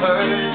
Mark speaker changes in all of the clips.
Speaker 1: hurt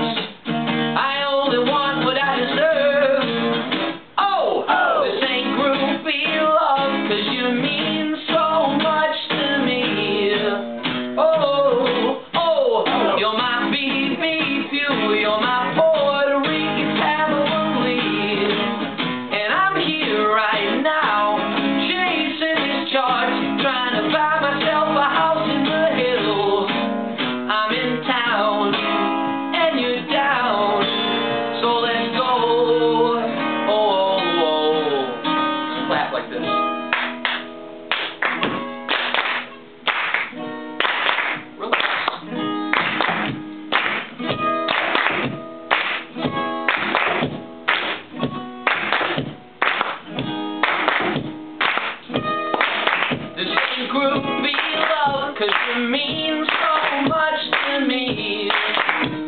Speaker 1: so much to me.